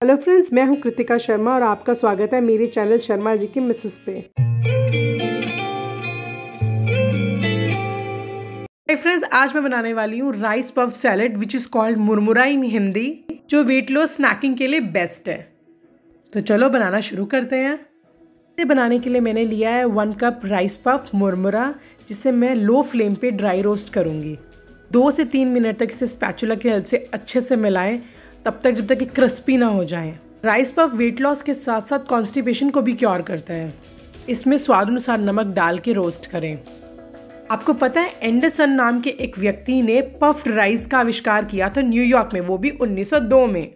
Hello friends, मैं हूँ कृतिका शर्मा और आपका स्वागत है मेरे चैनल शर्मा जी की मिसेस पे। फ्रेंड्स आज मैं बनाने वाली हूँ rice puff salad which is called murmura in Hindi जो वेट लॉस स्नैकिंग के लिए बेस्ट है। तो चलो बनाना शुरू करते हैं। इसे बनाने के लिए मैंने लिया है वन कप राइस पफ मुरमुरा, जिसे मैं लो फ्लेम पे ड्राई रोस्ट करूँगी। दो से तीन मिनट तक इसे स्पैचुला की हेल्प से अच्छे से मिलाएँ तब तक जब तक कि क्रिस्पी ना हो जाए। राइस पफ वेट लॉस के साथ साथ कॉन्स्टिपेशन को भी क्योर करता है। इसमें स्वाद अनुसार नमक डाल के रोस्ट करें। आपको पता है एंडरसन नाम के एक व्यक्ति ने पफ्ड राइस का आविष्कार किया था न्यूयॉर्क में, वो भी 1902 में।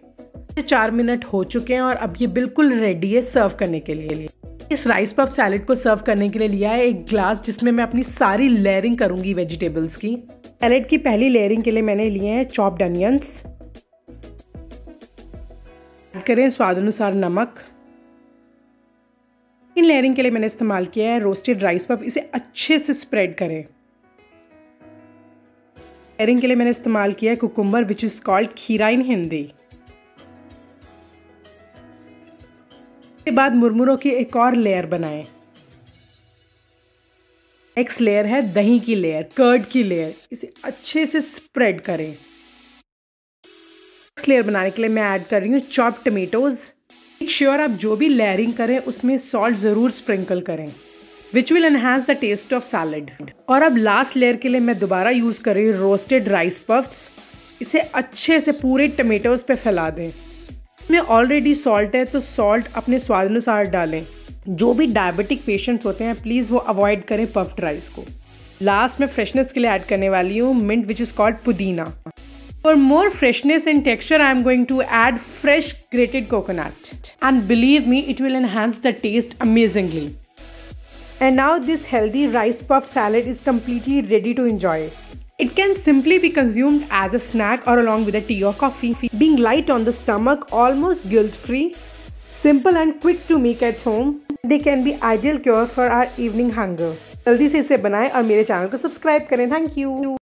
चार मिनट हो चुके हैं और अब ये बिल्कुल रेडी है सर्व करने के लिए। इस राइस पफ सैलेड को सर्व करने के लिए लिया है एक ग्लास जिसमें मैं अपनी सारी लेयरिंग करूँगी वेजिटेबल्स की। सैलेड की पहली लेयरिंग के लिए मैंने लिए हैं चॉप्ड अनियंस करें स्वाद अनुसार नमक। इन लेयरिंग के लिए मैंने इस्तेमाल किया है रोस्टेड राइस पफ इसे अच्छे से स्प्रेड करें। लेयरिंग के लिए मैंने इस्तेमाल किया है कुकुम्बर विच इज़ कॉल्ड खीरा इन हिंदी। इसके बाद मुरमुरों की एक और लेयर बनाएँ। नेक्स्ट लेयर है दही की लेयर कर्ड की लेयर इसे अच्छे से स्प्रेड करें। नेक्स्ट लेयर बनाने के लिए मैं ऐड कर रही हूँ चॉप टमेटोज मेक श्योर आप जो भी लेयरिंग करें, उसमें सॉल्ट ज़रूर स्प्रिंकल करें which will enhance the taste of salad और अब लास्ट लेयर के लिए मैं दोबारा यूज़ कर रही हूँ रोस्टेड राइस पफ्स इसे अच्छे से पूरे टमेटोज पे फैला दें। इसमें ऑलरेडी सॉल्ट है तो सॉल्ट अपने स्वाद अनुसार डालें। जो भी डायबिटिक पेशेंट्स होते हैं प्लीज़ वो अवॉइड करें पफ्ड राइस को। लास्ट में फ्रेशनेस के लिए ऐड करने वाली हूँ mint which is called pudina. For more freshness and texture, I am going to add fresh grated coconut. And believe me, it will enhance the taste amazingly. And now this healthy rice puff salad is completely ready to enjoy. It can simply be consumed as a snack or along with a tea or coffee. Being light on the stomach, almost guilt-free, simple and quick to make at home, they can be ideal cure for our evening hunger. जल्दी से इसे बनाएं और मेरे channel को subscribe करें thank you